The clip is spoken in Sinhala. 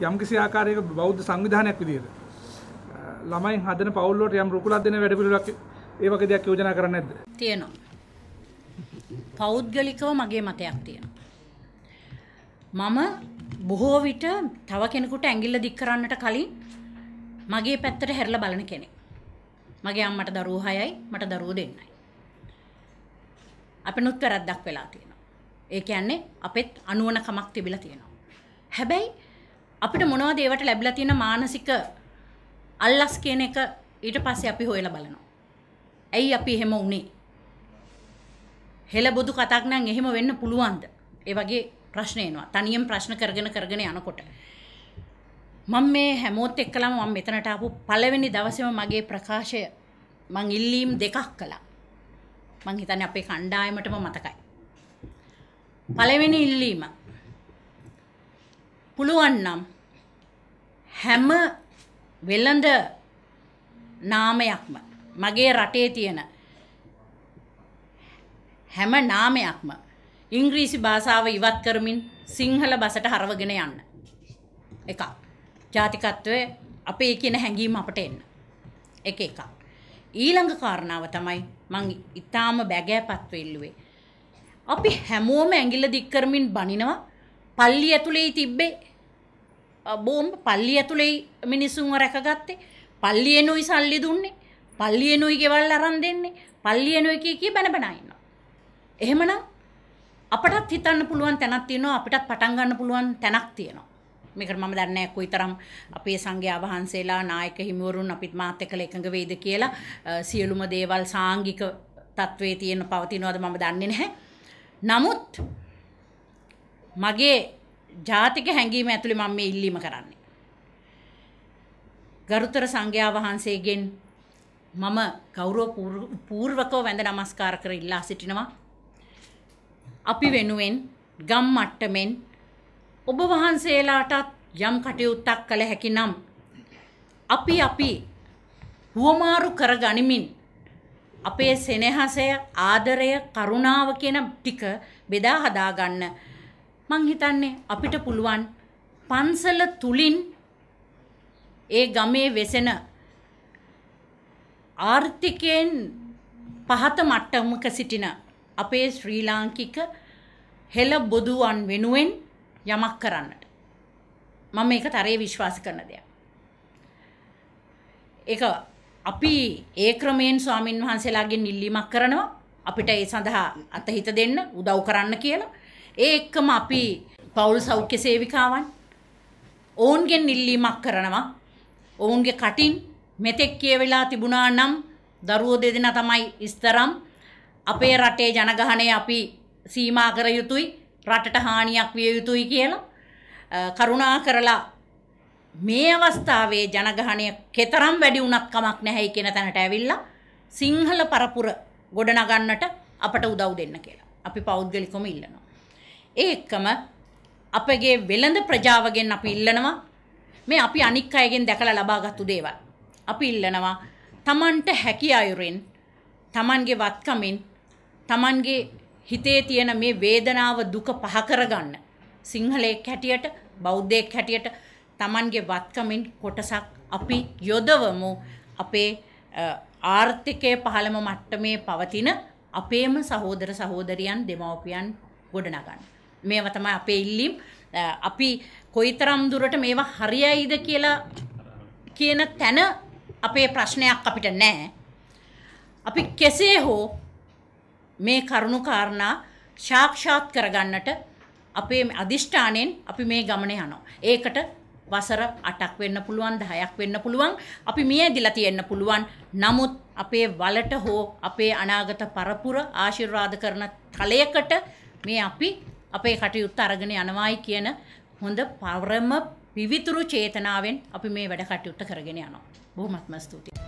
යම්කිසි ආකාරයක බෞද්ධ සංවිධානයක් විදිහට ළමයි හදන පවුල්ලට යම් රුකුලක් දෙන වැඩපිළිවෙලක් ඒ වගේ දෙයක් යෝජනා කරන්නේ නැද්ද? තියෙනවා. පෞද්ගලිකව මගේ මතයක් තියෙනවා. මම බොහෝ විට තව කෙනෙකුට ඇඟිල්ල දික් කරන්නට කලින් මගේ පැත්තට හැරිලා බලන කෙනෙක්. මගේ අම්මට දරුවෝ හයයි මට දරුවෝ දෙන්නයි. අපිනුත් වැරද්දක් වෙලා තියෙනවා. ඒ කියන්නේ අපෙත් අනුවණකමක් තිබිලා තියෙනවා. හැබැයි අපිට මොනවද ඒවට ලැබිලා තියෙන මානසික අල්ලස් කියන එක ඊට පස්සේ අපි හොයලා බලනවා. ඇයි අපි එහෙම වුනේ? හෙළ බොදු කතාවක් නම් එහෙම වෙන්න පුළුවන්ද? ඒ වගේ ප්‍රශ්න එනවා. තනියෙන් ප්‍රශ්න කරගෙන කරගෙන යනකොට. මම මේ හැමෝත් එක්කලම මම මෙතනට ආපු පළවෙනි දවසේම මගේ ප්‍රකාශය මං ඉල්ලීම් දෙකක් කළා. මං හිතන්නේ අපේ කණ්ඩායමටම මතකයි. පළවෙනි ඉල්ලීම පුළුවන් නම් හැම වෙළඳ නාමයක්ම මගේ රටේ තියෙන හැම නාමයක්ම ඉංග්‍රීසි භාෂාව ඉවත් කරමින් සිංහල බසට හරවගෙන යන්න. එකක්. ජාතිකත්වය අපේ කියන හැඟීම අපට එන්න. එක එකක්. ඊළඟ කාරණාව තමයි මං ඉතාම බැගෑපත්ව ඉල්ලුවේ. අපි හැමෝම ඇඟිල්ල දික් කරමින් බනිනවා පල්ලි ඇතුලේ තිබ්බේ බෝම්බ පල්ලි ඇතුලේ මිනිසුන්ව රැකගත්තේ පල්ලියනුයි සල්ලි දුන්නේ පල්ලියනුයි ගෙවල් අරන් දෙන්නේ පල්ලියනුයි කී කී බැන බැන ඉන්නවා. එහෙමනම් අපටත් හිතන්න පුළුවන් තැනක් තියෙනවා අපිටත් පටන් ගන්න පුළුවන් තැනක් තියෙනවා. මේකට මම දන්නේ නැහැ කොයිතරම් අපේ සංඝයා වහන්සේලා නායක හිමිවරුන් අපිත් මාත් එක්කලා එකඟ වෙයිද කියලා සියලුම දේවල් සාංගික තත්වයේ තියෙන පවතිනවද මම දන්නේ නැහැ. නමුත් මගේ ජාතික හැඟීම ඇතුළේ මම මේ ඉල්ලීම කරන්නේ. ගරුතර සංඝයා වහන්සේගෙන් මම ගෞරව පූර්වකව වැඳ නමස්කාර කර ඉල්ලා සිටිනවා. අපි වෙනුවෙන් ගම් මට්ටමෙන් ඔබ වහන්සේලාටත් යම් කටයුත්තක් කළ හැකි නම් අපි අපි හුවමාරු කර ගනිමින් අපේ සෙනෙහසය ආදරය කරුණාව කියන ටික බෙදා හදාගන්න මං හිතන්නේ අපිට පුළුවන් පන්සල තුලින් ඒ ගමේ වෙසෙන ආර්ථිකයෙන් පහත මට්ටමක සිටින අපේ ශ්‍රී ලාංකික හෙළ බොදුවන් වෙනුවෙන් යමක් කරන්නට. මම මේක තරයේ විශ්වාස කරන දෙයක්. ඒක අපි ඒ ක්‍රමයෙන් ස්වාමින් වහන්සේලාගෙන් ඉල්ලීමක් කරනවා අපිට ඒ සඳහා අතහිත දෙන්න උදව් කරන්න කියලා. ඒ එක්කම අපි පවුල් සෞඛ්‍ය සේවිකාවන් ඔවුන්ගෙන් ඉල්ලීමක් කරනවා. ඔවුන්ගේ කටින් මෙතෙක් කියවෙලා තිබුණා නම් දරුවෝ දෙදෙනා තමයි ඉස්තරම් අපේ රටේ ජනගහනය අපි සීමා කර යුතුයි රටට හානියක් විය යුතුයි කියලා කරුණා කරලා මේ අවස්ථාවේ ජනගහනය කෙතරම් වැඩි වුණත් කමක් නැහැ කියන තැනට ඇවිල්ලා සිංහල පරපුර ගොඩනගන්නට අපට උදව් දෙන්න කියලා. අපි පෞද්ගලිකවම ඉල්ලනවා. ඒ එක්කම අපගේ වෙළඳ ප්‍රජාවගෙන් අපි ඉල්ලනවා මේ අපි අනික් අයගෙන් දැකලා ලබාගත්තු දේවල්. අපි ඉල්ලනවා තමන්ට හැකි අයුරින් තමන්ගේ වත්කමින් තමන්ගේ හිතේ තියෙන මේ වේදනාව දුක පහ කරගන්න සිංහලයෙක් හැටියට බෞද්ධයෙක් හැටියට තමන්ගේ වත්කමින් කොටසක් අපි යොදවමු අපේ ආර්ථිකය පහළම මට්ටමේ පවතින අපේම සහෝදර සහෝදරියන් දෙමව්පියන් ගොඩනගන්න. මේවා තමයි අපේ ඉල්ලීම්. අපි කොයිතරම් දුරට මේවා හරියයිද කියලා කියන තැන අපේ ප්‍රශ්නයක් අපිට නැහැ. අපි කෙසේ හෝ මේ කරුණු කාරණා සාක්ෂාත් කරගන්නට අපේ අදිෂ්ඨානයෙන් අපි මේ ගමන යනවා. ඒකට වසර 8ක් වෙන්න පුළුවන් 10ක් වෙන්න පුළුවන් අපි මියදිලා තියෙන්න පුළුවන්. නමුත් අපේ වලට හෝ අපේ අනාගත පරපුර ආශිර්වාද කරන තලයකට මේ අපි අපේ කටයුත්ත අරගෙන යනවායි කියන හොඳ පරම පිවිතුරු චේතනාවෙන් අපි මේ වැඩ කටයුත්ත කරගෙන යනවා. බොහොමත්ම ස්තුතියි.